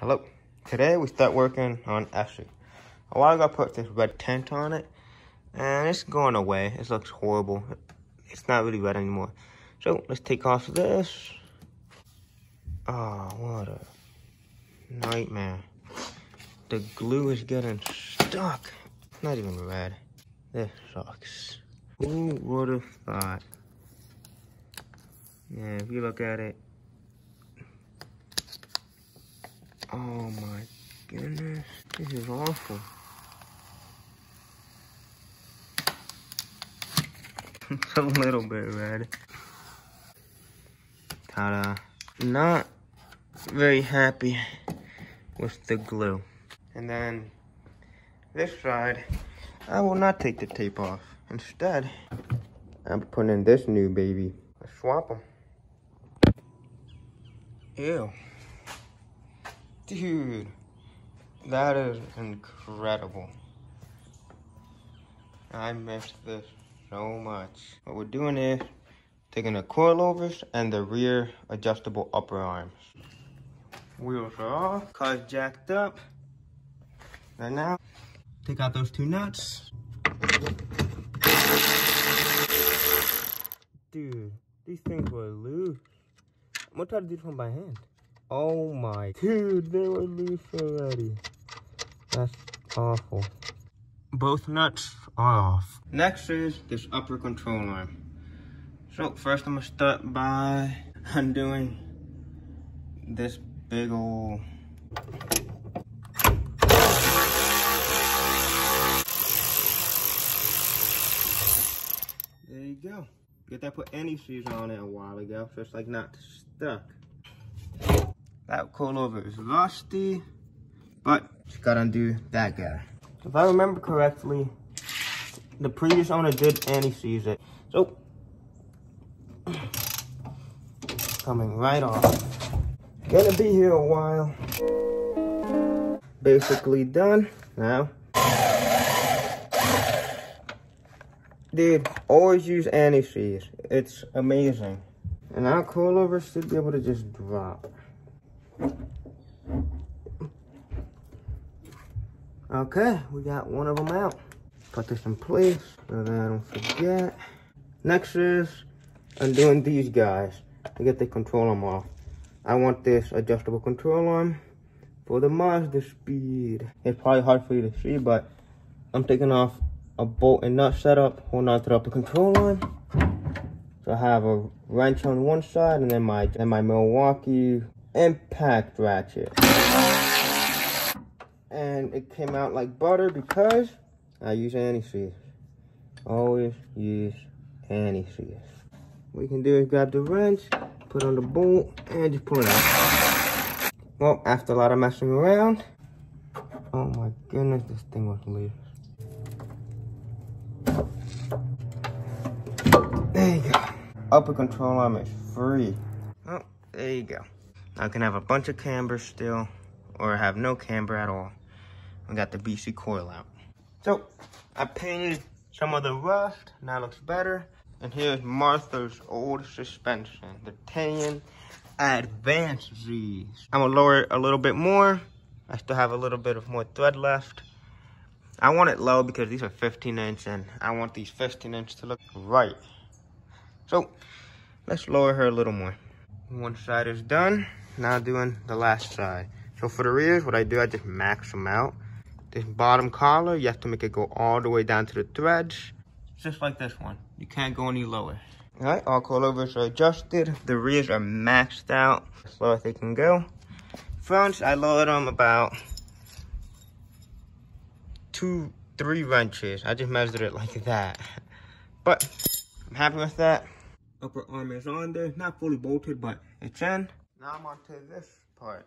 Hello. Today we start working on Essie. A while ago I put this red tint on it and it's going away. It looks horrible. It's not really red anymore. So let's take off this. Oh, what a nightmare. The glue is getting stuck. It's not even red. This sucks. Who would have thought? Yeah, if you look at it, Oh my goodness, this is awful. it's a little bit red. Ta-da. Not very happy with the glue. And then this side, I will not take the tape off. Instead, I'm putting in this new baby. Swap them. Ew. Dude, that is incredible. I missed this so much. What we're doing is taking the coilovers and the rear adjustable upper arms. Wheels are off, car's jacked up. And now, take out those two nuts. Dude, these things were loose. I'm gonna try to do this one by hand. Oh my, dude, they were loose already. That's awful. Both nuts are off. Next is this upper control arm. So first I'm gonna start by undoing this big old There you go. Get that put anti-seize on it a while ago, so it's like not stuck. That coilover is rusty, but just gotta undo that guy. If I remember correctly, the previous owner did anti-seize it. So, coming right off. Gonna be here a while. Basically done. Now, dude, always use anti-seize. It's amazing. And our coilover should be able to just drop. Okay, we got one of them out. Put this in place so that I don't forget. Next is undoing these guys to get the control arm off. I want this adjustable control arm for the Mazdaspeed. It's probably hard for you to see, but I'm taking off a bolt and nut setup, holding on to the control arm. So I have a wrench on one side and then my and my Milwaukee impact ratchet. And it came out like butter because I use anti-seize. Always use anti-seize. What you can do is grab the wrench, put on the bolt, and just pull it out. Well, after a lot of messing around, oh my goodness, this thing was loose. There you go. Upper control arm is free. Oh, there you go. I can have a bunch of camber still, or have no camber at all. I got the BC coil out. So, I painted some of the rust, now looks better. And here's Martha's old suspension, the Tein Advanced Z's. I'm gonna lower it a little bit more. I still have a little bit of more thread left. I want it low because these are 15 inch and I want these 15 inch to look right. So, let's lower her a little more. One side is done. Now doing the last side. So for the rears, what I do, I just max them out. This bottom collar, you have to make it go all the way down to the threads. Just like this one. You can't go any lower. All right, all coilovers are adjusted. The rears are maxed out as low as they can go. Fronts, I lowered them about two, three wrenches. I just measured it like that. But I'm happy with that. Upper arm is on there. Not fully bolted, but it's in. Now I'm on to this part.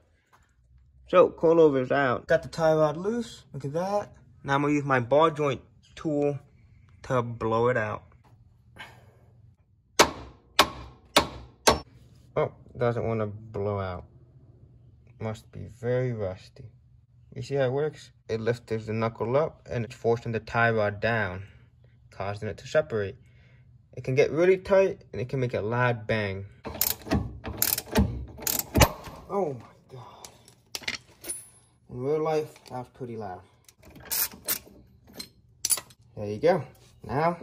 So, coilover's out. Got the tie rod loose. Look at that. Now I'm gonna use my ball joint tool to blow it out. Oh, doesn't want to blow out. Must be very rusty. You see how it works? It lifts the knuckle up and it's forcing the tie rod down, causing it to separate. It can get really tight and it can make a loud bang. Oh my God. In real life, that was pretty loud. There you go. Now,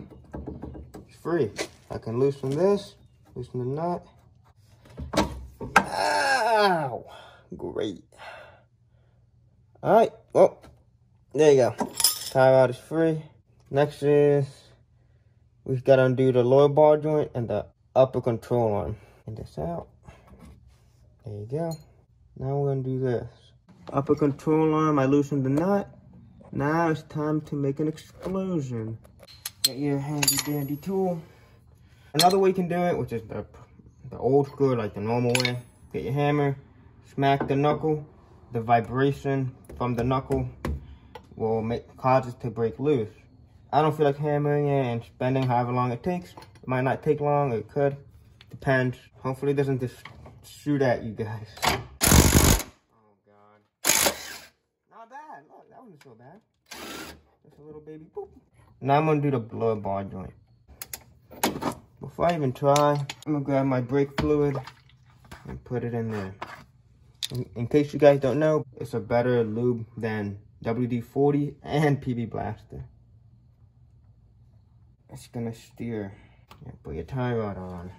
it's free. I can loosen this, loosen the nut. Ow! Great. All right, well, there you go. Tie rod is free. Next is, we've got to undo the lower ball joint and the upper control arm. Get this out. There you go. Now we're gonna do this. Upper control arm, I loosened the nut. Now it's time to make an explosion. Get your handy dandy tool. Another way you can do it, which is the, the old school, like the normal way. Get your hammer, smack the knuckle. The vibration from the knuckle will make cause it to break loose. I don't feel like hammering it and spending however long it takes. It might not take long, it could. Depends. Hopefully it doesn't just shoot at you guys. Oh god. Not bad. Look, that wasn't so bad. Just a little baby poop. Now I'm gonna do the blood bar joint. Before I even try, I'm gonna grab my brake fluid and put it in there. In, in case you guys don't know, it's a better lube than WD-40 and PB Blaster. It's gonna steer. Yeah, put your tie rod on.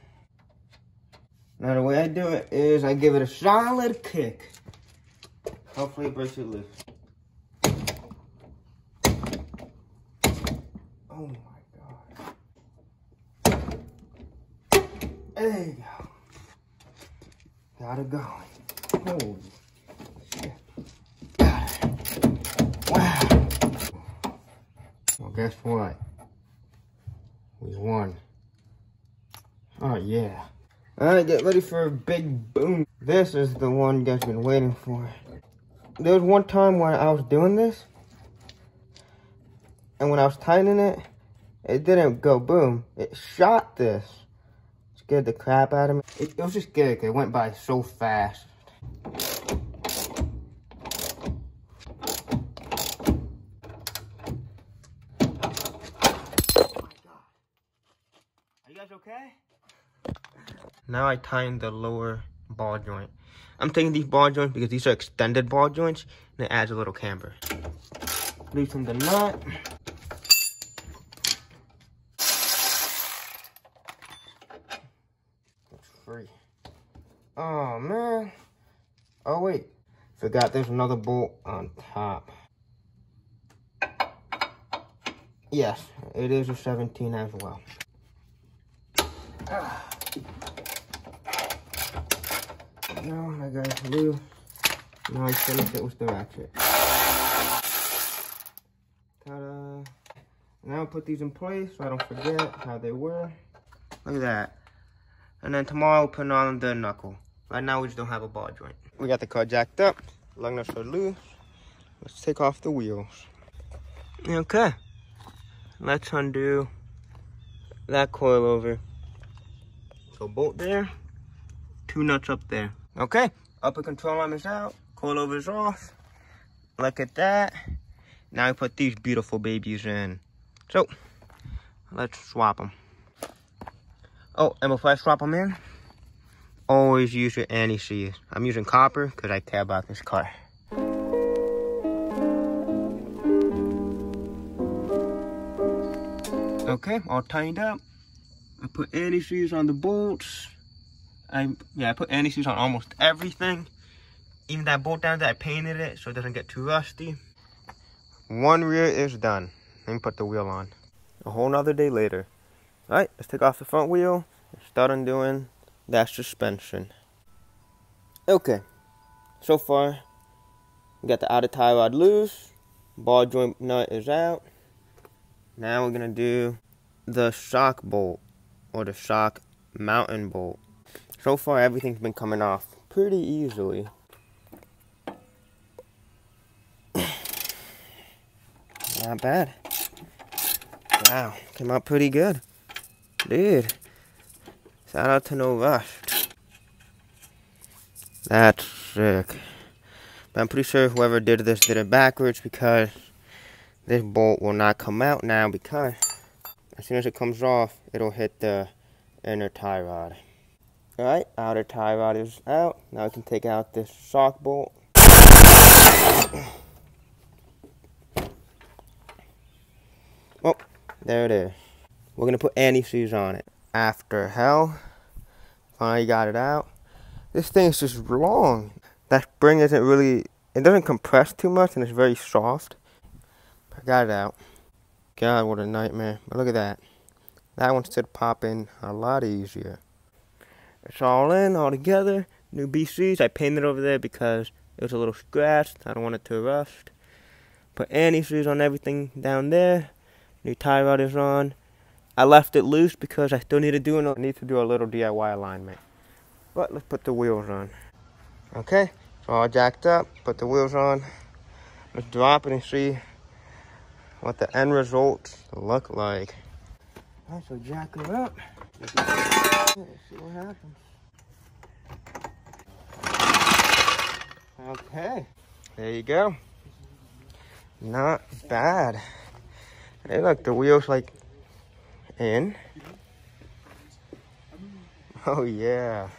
Now the way I do it is I give it a solid kick. Hopefully it breaks it loose. Oh my god. There you go. Got it going. Holy shit. Got it. Wow. Well, guess what? We won. Oh yeah. Alright, get ready for a big boom. This is the one you guys been waiting for. There was one time when I was doing this, and when I was tightening it, it didn't go boom. It shot this. Scared the crap out of me. It, it was just good it went by so fast. Are you guys okay? Now I tighten the lower ball joint. I'm taking these ball joints because these are extended ball joints and it adds a little camber. Loosen the nut. Free. Oh man. Oh wait. Forgot there's another bolt on top. Yes, it is a 17 as well. Ah. Now I got glue. Now I finish it with the ratchet. Ta-da. Now I'll put these in place so I don't forget how they were. Look at that. And then tomorrow I'll put on the knuckle. Right now we just don't have a ball joint. We got the car jacked up. Lug nuts are loose. Let's take off the wheels. Okay. Let's undo that coil over. So bolt there, two nuts up there. Okay, upper control arm is out, coilover is off. Look at that. Now I put these beautiful babies in. So, let's swap them. Oh, and before I swap them in, always use your anti-seize. I'm using copper because I care about this car. Okay, all tightened up. I put anti-seize on the bolts. I yeah, I put anti-seize on almost everything. Even that bolt down there, I painted it so it doesn't get too rusty. One rear is done. Let me put the wheel on. A whole nother day later. Alright, let's take off the front wheel and start undoing that suspension. Okay, so far, we got the outer tie rod loose, ball joint nut is out. Now we're gonna do the shock bolt or the shock mountain bolt. So far, everything's been coming off pretty easily. Not bad. Wow, came out pretty good. Dude, shout out to No Rush. That's sick. But I'm pretty sure whoever did this did it backwards because this bolt will not come out now because as soon as it comes off, it'll hit the inner tie rod. Alright, outer tie rod is out. Now we can take out this shock bolt. Oh, there it is. We're gonna put anti-seize on it. After hell, finally got it out. This thing is just long. That spring isn't really, it doesn't compress too much and it's very soft. I got it out. God, what a nightmare. But look at that. That one should pop in a lot easier. It's all in, all together. New BCs. I painted over there because it was a little scratched. I don't want it to rust. Put anti-seize on everything down there. New tie rod is on. I left it loose because I still need to do I need to do a little DIY alignment. But let's put the wheels on. Okay, all jacked up. Put the wheels on. Let's drop it and see what the end results look like. All right, so jack her up. Let's see what happens. Okay, there you go. Not bad. Hey, look, the wheels like in. Oh, yeah.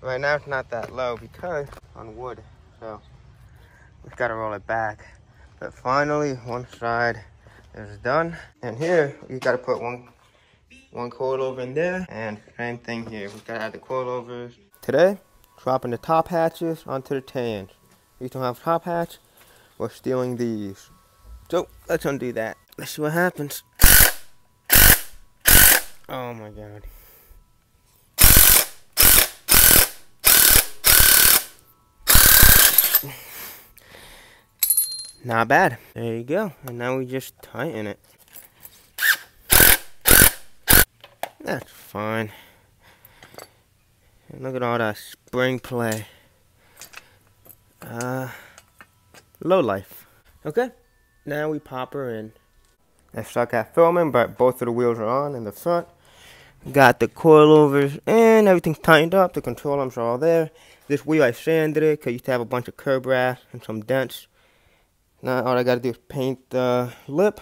Right now it's not that low because on wood, so we've got to roll it back. But finally, one side is done. And here, you got to put one one coilover in there, and same thing here. We got to add the coilovers. Today, dropping the top hatches onto the tans. These don't have top hatch, we're stealing these. So, let's undo that. Let's see what happens. Oh my god. Not bad. There you go. And now we just tighten it. That's fine. And look at all that spring play. Uh, low life. Okay, now we pop her in. I stuck at filming, but both of the wheels are on in the front. Got the coilovers and everything's tightened up. The control arms are all there. This wheel I sanded it because I used to have a bunch of curb rash and some dents. Now all I gotta do is paint the lip.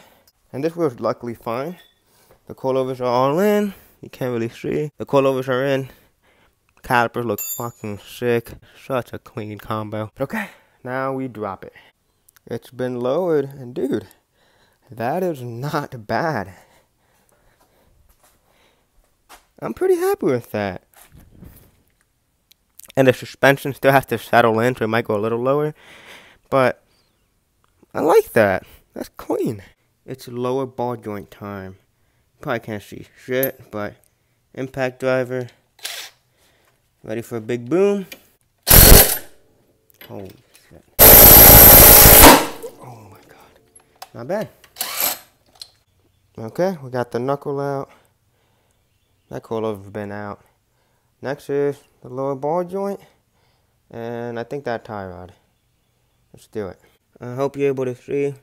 And this wheel's luckily fine. The coilovers are all in. You can't really see. The coilovers are in. Calipers look fucking sick. Such a clean combo. Okay, now we drop it. It's been lowered, and dude, that is not bad. I'm pretty happy with that. And the suspension still has to settle in, so it might go a little lower. But I like that. That's clean. It's lower ball joint time. Probably can't see shit, but impact driver. Ready for a big boom. Holy shit. Oh my god. Not bad. Okay, we got the knuckle out. That coilover's been out. Next is the lower ball joint. And I think that tie rod. Let's do it. I hope you're able to see.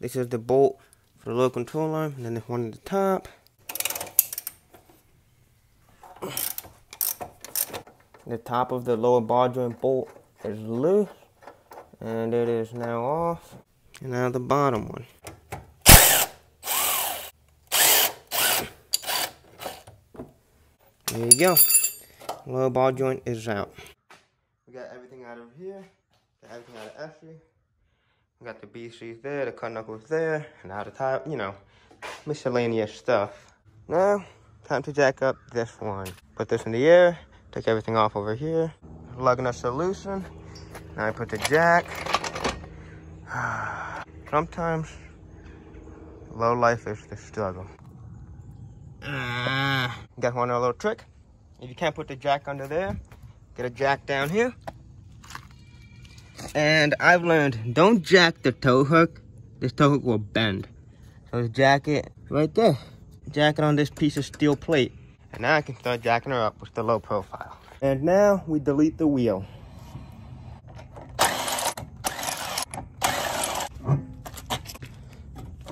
This is the bolt for the low control arm. And then there's one at the top. The top of the lower ball joint bolt is loose. And it is now off. And now the bottom one. There you go. Lower ball joint is out. We got everything out of here. Got everything out of Esri. We got the BCs there, the cut knuckles there, and how to tie, you know, miscellaneous stuff. Now, time to jack up this one. Put this in the air, take everything off over here, lugging a solution. Now I put the jack. Sometimes, low life is the struggle. Uh, got one little trick. If you can't put the jack under there, get a jack down here. And I've learned, don't jack the tow hook. This tow hook will bend. So jack it right there. Jack it on this piece of steel plate. And now I can start jacking her up with the low profile. And now we delete the wheel.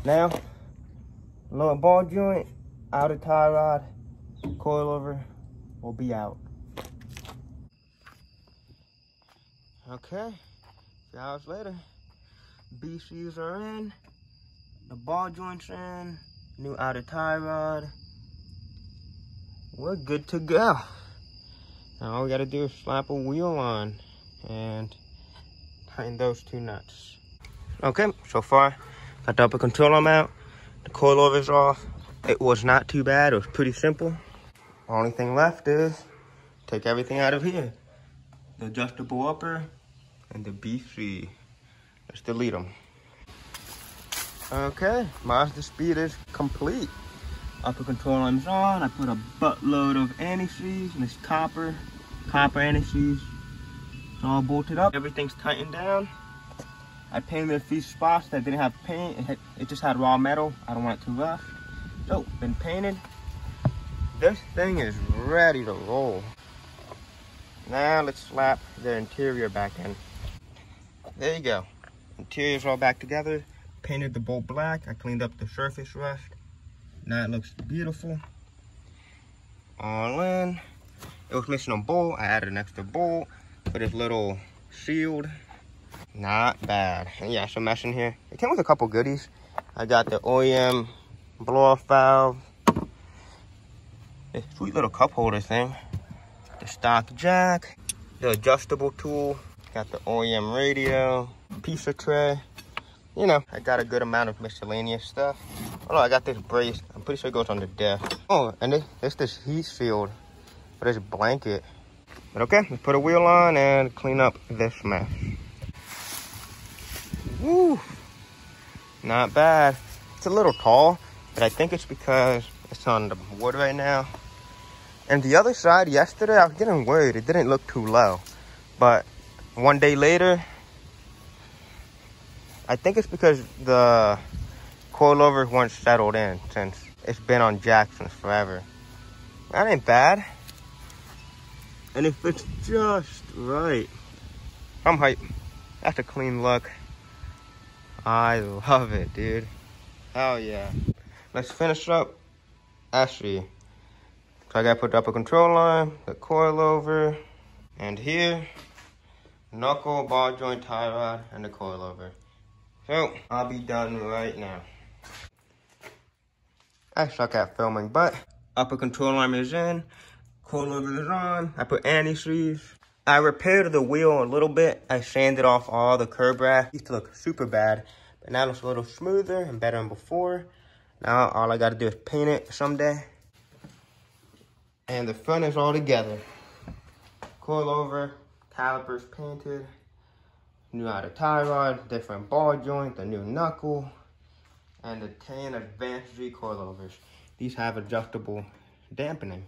Now, lower ball joint, outer tie rod, coilover will be out. Okay, hours later, BCs are in, the ball joints in, new outer tie rod. We're good to go. Now all we gotta do is slap a wheel on and tighten those two nuts. Okay, so far, got the upper control arm out, the coilover's off. It was not too bad, it was pretty simple. Only thing left is take everything out of here. The adjustable upper and the B3. Let's delete them. Okay, Mazdaspeed is complete. Upper control arm's on. I put a buttload of anti-seize and this copper, copper anti-seize. It's all bolted up. Everything's tightened down. I painted a few spots that didn't have paint. It, had, it just had raw metal. I don't want it too rough. So, been painted. This thing is ready to roll. Now let's slap the interior back in. There you go. Interior's all back together. Painted the bolt black. I cleaned up the surface rust. Now it looks beautiful. All in. It was missing a bolt. I added an extra bolt for this little shield. Not bad. And yeah, some mesh in here. It came with a couple goodies. I got the OEM blow-off valve. This sweet little cup holder thing. The stock jack. The adjustable tool. Got the OEM radio. Pizza tray. You know, I got a good amount of miscellaneous stuff. Oh, I got this brace. I'm pretty sure it goes on the. Oh, and this, this this heat shield for this blanket. But okay, let's put a wheel on and clean up this mess. Woo! Not bad. It's a little tall, but I think it's because it's on the wood right now. And the other side, yesterday, I was getting worried. It didn't look too low. But one day later, I think it's because the coilovers weren't settled in since it's been on jack stands forever. That ain't bad. And it fits just right. I'm hype. That's a clean look. I love it, dude. Hell yeah. Let's finish up Actually, So I gotta put the upper control line, the coilover, and here, knuckle, ball joint, tie rod, and the coilover. So, I'll be done right now. I suck at filming, but upper control arm is in, coilover is on, I put anti-seize. I repaired the wheel a little bit. I sanded off all the curb rash. Used to look super bad, but now it looks a little smoother and better than before. Now all I gotta do is paint it someday. And the front is all together. Coilover, calipers painted, new outer tie rod, different ball joint, the new knuckle, and the Tein Advanced G coilovers. These have adjustable dampening.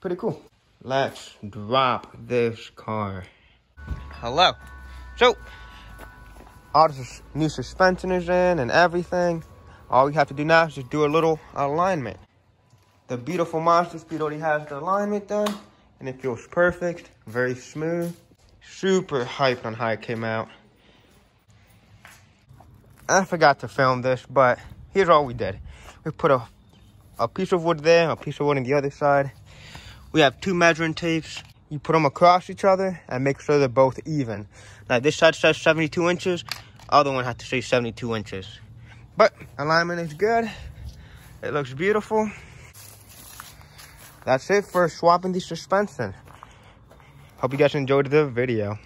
Pretty cool. Let's drop this car. Hello. So, all this new suspension is in and everything. All we have to do now is just do a little alignment. The beautiful Mazdaspeed already has the alignment done, and it feels perfect, very smooth. Super hyped on how it came out. I forgot to film this, but here's all we did. We put a, a piece of wood there, a piece of wood on the other side. We have two measuring tapes. You put them across each other and make sure they're both even. Now this side says 72 inches, other one has to say 72 inches. But alignment is good. It looks beautiful. That's it for swapping the suspension. Hope you guys enjoyed the video.